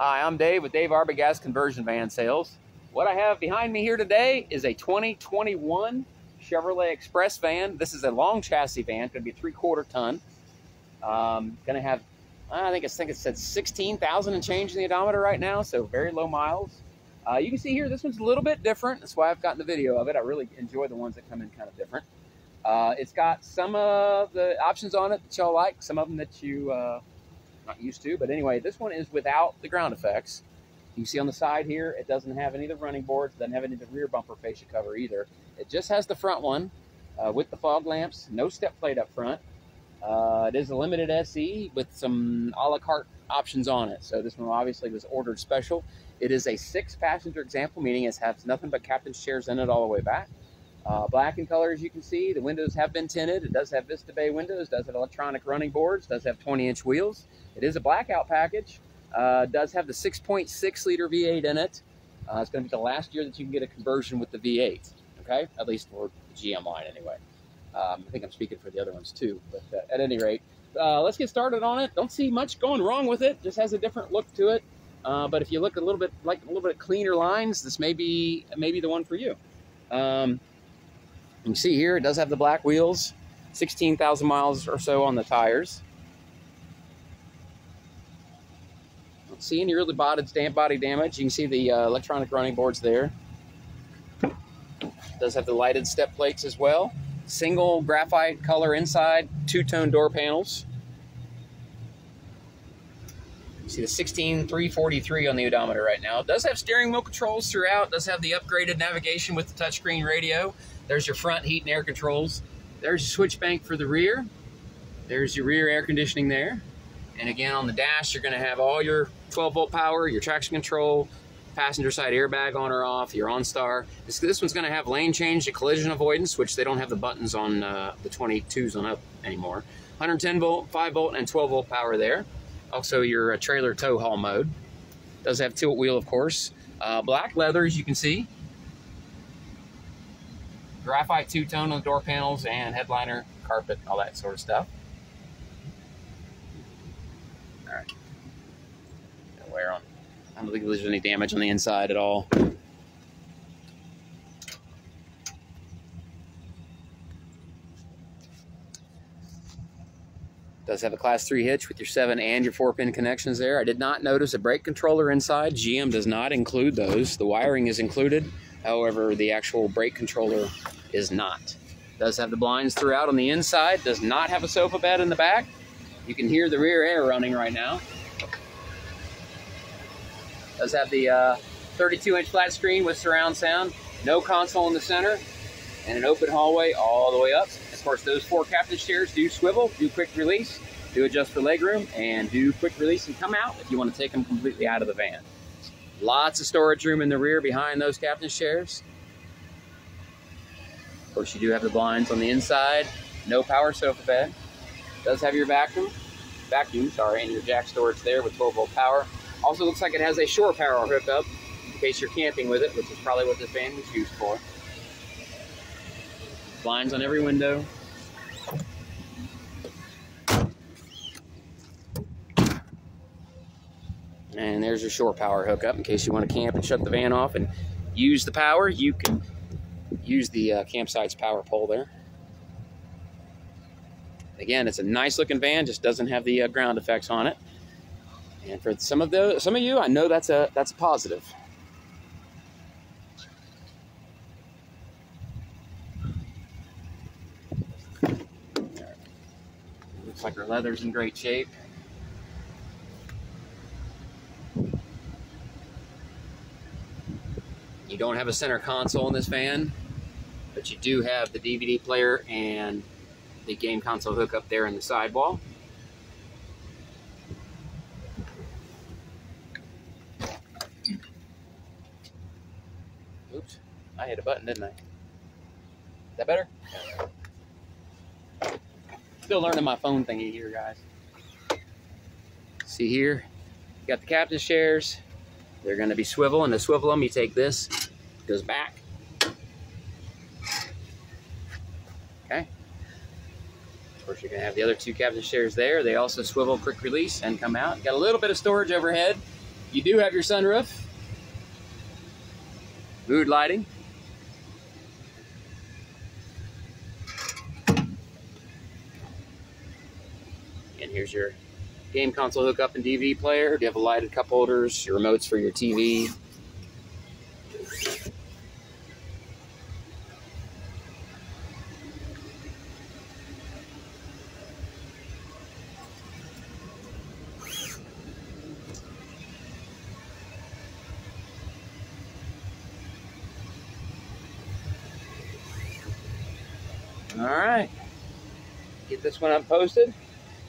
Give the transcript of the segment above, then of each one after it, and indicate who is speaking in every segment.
Speaker 1: Hi, I'm Dave with Dave Arbogast Conversion Van Sales. What I have behind me here today is a 2021 Chevrolet Express van. This is a long chassis van, going to be three quarter ton. Um, going to have, I think, I think it said 16,000 and change in the odometer right now, so very low miles. Uh, you can see here, this one's a little bit different. That's why I've gotten the video of it. I really enjoy the ones that come in kind of different. Uh, it's got some of the options on it that y'all like, some of them that you uh, not used to. But anyway, this one is without the ground effects. You see on the side here, it doesn't have any of the running boards, doesn't have any of the rear bumper fascia cover either. It just has the front one uh, with the fog lamps, no step plate up front. Uh, it is a limited SE with some a la carte options on it. So this one obviously was ordered special. It is a six passenger example, meaning it has nothing but captain's chairs in it all the way back. Uh, black in color, as you can see. The windows have been tinted. It does have Vista Bay windows, does have electronic running boards, does have 20 inch wheels. It is a blackout package. Uh, does have the 6.6 liter V8 in it. Uh, it's going to be the last year that you can get a conversion with the V8. Okay, at least for the GM line anyway. Um, I think I'm speaking for the other ones too. But uh, at any rate, uh, let's get started on it. Don't see much going wrong with it. Just has a different look to it. Uh, but if you look a little bit like a little bit cleaner lines, this may be maybe the one for you. Um, you can see here it does have the black wheels, 16,000 miles or so on the tires. Don't see any really body, body damage. You can see the uh, electronic running boards there. Does have the lighted step plates as well. Single graphite color inside, two-tone door panels. See the 16343 on the odometer right now. It does have steering wheel controls throughout. It does have the upgraded navigation with the touchscreen radio. There's your front heat and air controls. There's your switch bank for the rear. There's your rear air conditioning there. And again, on the dash, you're gonna have all your 12 volt power, your traction control, passenger side airbag on or off, your OnStar. This, this one's gonna have lane change and collision avoidance, which they don't have the buttons on uh, the 22s on up anymore. 110 volt, 5 volt, and 12 volt power there. Also your uh, trailer tow haul mode. Does have tilt wheel, of course. Uh, black leather, as you can see graphite two-tone on the door panels and headliner, carpet, all that sort of stuff. All right. Wear on. I don't think there's any damage on the inside at all. Does have a class 3 hitch with your 7 and your 4 pin connections there. I did not notice a brake controller inside. GM does not include those. The wiring is included. However, the actual brake controller is not. Does have the blinds throughout on the inside. Does not have a sofa bed in the back. You can hear the rear air running right now. Does have the 32-inch uh, flat screen with surround sound. No console in the center. And an open hallway all the way up. Of course, those four captain chairs do swivel, do quick release, do adjust for legroom, and do quick release and come out if you want to take them completely out of the van. Lots of storage room in the rear behind those captain's chairs. Of course, you do have the blinds on the inside. No power sofa bed. Does have your vacuum, vacuum, sorry, and your jack storage there with 12 volt power. Also looks like it has a shore power hookup in case you're camping with it, which is probably what this van was used for. Blinds on every window. And there's your shore power hookup in case you want to camp and shut the van off and use the power. You can use the uh, campsite's power pole there. Again, it's a nice looking van, just doesn't have the uh, ground effects on it. And for some of those, some of you, I know that's a that's a positive. Looks like our leather's in great shape. You don't have a center console in this van, but you do have the DVD player and the game console hookup there in the sidewall. Oops, I hit a button, didn't I? Is that better? Still learning my phone thingy here, guys. See here, got the captain's chairs, they're going to be swivel, and to swivel them, you take this, goes back. Okay. Of course, you're to have the other two captain chairs there. They also swivel quick release and come out. Got a little bit of storage overhead. You do have your sunroof, mood lighting. Here's your game console hookup and DVD player. You have a lighted cup holders, your remotes for your TV. All right. Get this one up posted.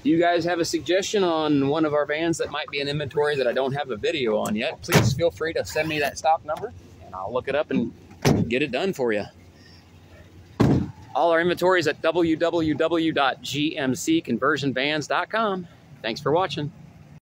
Speaker 1: You guys have a suggestion on one of our vans that might be in inventory that I don't have a video on yet, please feel free to send me that stock number and I'll look it up and get it done for you. All our inventory is at www.gmcconversionvans.com. Thanks for watching.